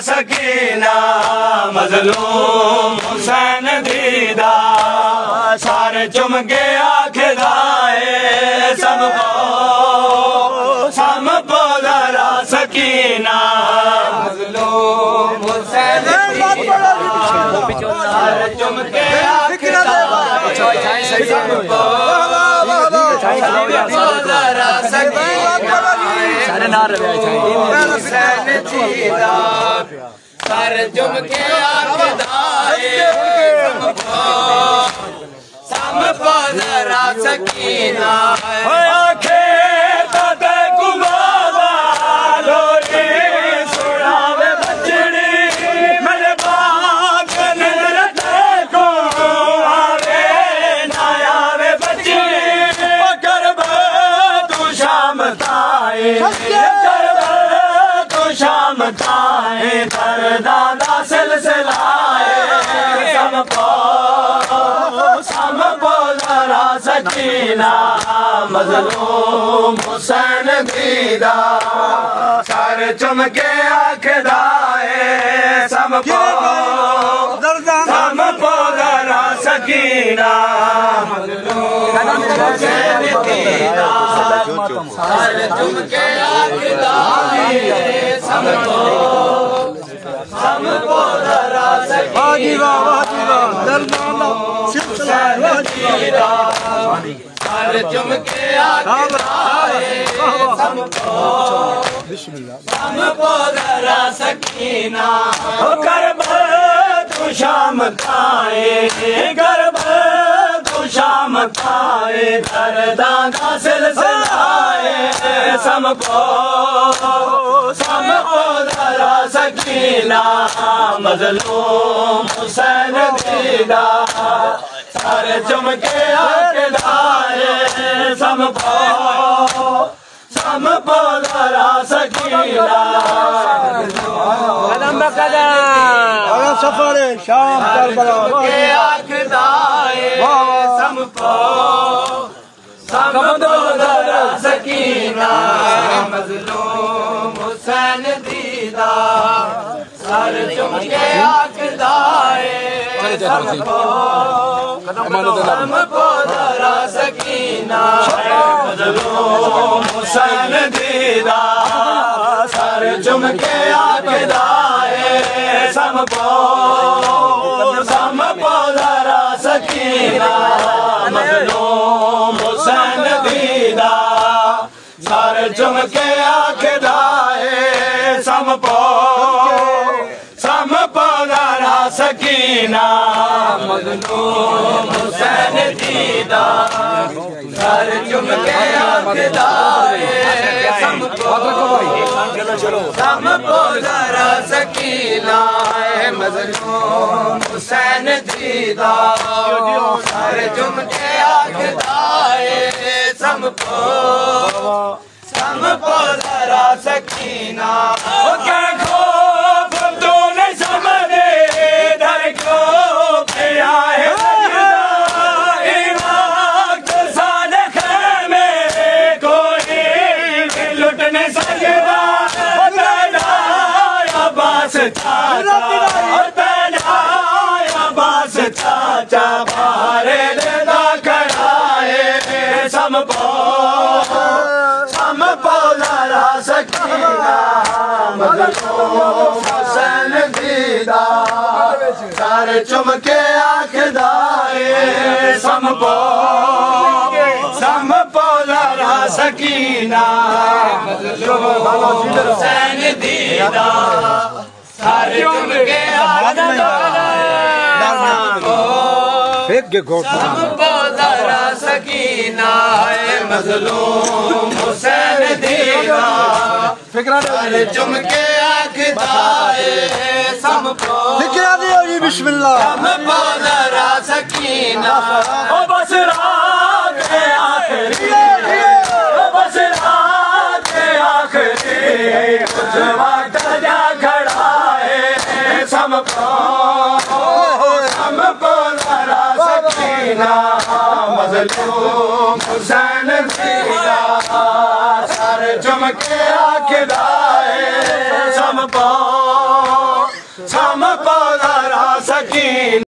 सकीना मजलूम हुसैन दीदा। सारे चुम के आखदाए सबको सम पोदरा सकीना। मजलूम हुसैन दीदा सारे चुम के आखदाए दीदा सर जुम के आखदाए सम को जरा सकीना आखे तू शाम सिलसिलाए। जरा सकीना मजलूम हुसैन दीदा। सारे चमके आखदाए सबको सबको जरा सकीना हुसैन दीदा सारे चमके आखदाए सबको सबको जरा सकीना हो गर्भ तू शाम खाए गर्भ तू शाम खाए दर्दा का सिलसिलाए सबको सबको जरा सकीना मजलूम हुसैन दीदा सारे चमके आके दाए सबको सबको जरा सकीना। कदम ब कदम सफर शाम जरा सकीना मजलूम हुसैन दीदा सर चुमके आखदाए जरा सकीना मजलूम हुसैन दीदा सर चुमके चुमके आखदाए सबको सबको जरा सकीना मजलूम हुसैन दीदा। सर चुमके आखदाए सबको सबको जरा सकीना है मजलूम हुसैन दीदा। सर चुमके आखदाए जरा सकीना। नहीं सकता बास चाचा समपो समपो जरा सकीना अरे चुमके आखदाए सबको फिक्रा दियो जी बिस्मिल्लाह सबको जरा सकीना ओ बस रात है आखिरी ओ बस रात है आखिरी कुछ वक्त जा खड़ा है सबको सबको जरा सकीना मजलूम हुसैन दीदा सारे चमके आखदार समाओ सम पासी